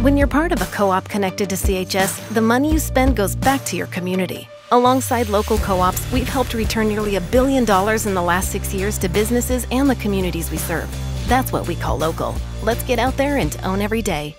When you're part of a co op connected to CHS, the money you spend goes back to your community. Alongside local co ops, we've helped return nearly a billion dollars in the last six years to businesses and the communities we serve. That's what we call local. Let's get out there and own every day.